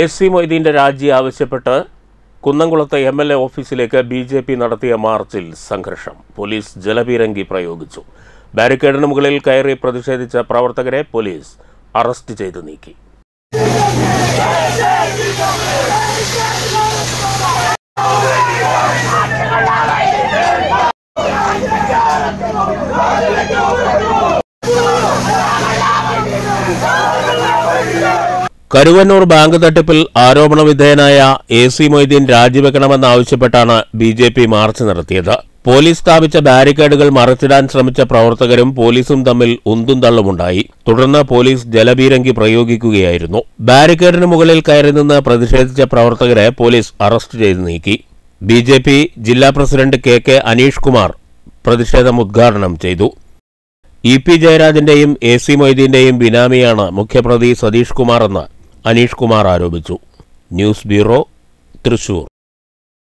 A C മൊയ്തീന്റെ രാജി ആവശ്യപ്പെട്ട് കുന്നംകുളത്തെ എം എൽ എ ഓഫീസിലേക്ക് ബി ജെ പി നടത്തിയ മാർച്ചിൽ സംഘർഷം. പോലീസ് ജലപീരങ്കി പ്രയോഗിച്ചു. ബാരിക്കേഡിന് മുകളിൽ കയറി പ്രതിഷേധിച്ച പ്രവർത്തകരെ പോലീസ് അറസ്റ്റ് ചെയ്തു നീക്കി. കരുവന്നൂർ ബാങ്ക് തട്ടിപ്പിൽ ആരോപണ വിധേയനായ എ സി മൊയ്തീൻ രാജിവെക്കണമെന്നാവശ്യപ്പെട്ടാണ് ബി ജെ പി മാർച്ച് നടത്തിയത്. പോലീസ് സ്ഥാപിച്ച ബാരിക്കേഡുകൾ മറച്ചിടാൻ ശ്രമിച്ച പ്രവർത്തകരും പോലീസും തമ്മിൽ ഉന്തും തള്ളുമുണ്ടായി. തുടർന്ന് പോലീസ് ജലപീരങ്കി പ്രയോഗിക്കുകയായിരുന്നു. ബാരിക്കേഡിന് മുകളിൽ കയറി നിന്ന് പ്രതിഷേധിച്ച പ്രവർത്തകരെ പോലീസ് അറസ്റ്റ് ചെയ്ത് നീക്കി. ബി ജെ പി ജില്ലാ president K K Aneesh Kumar പ്രതിഷേധം ഉദ്ഘാടനം ചെയ്തു. ഇ പി ജയരാജന്റെയും എ സി മൊയ്തീന്റെയും ബിനാമിയാണ് മുഖ്യപ്രതി സതീഷ് കുമാർ എന്ന് അനീഷ് കുമാർ ആരോപിച്ചു. News bureau Thrissur.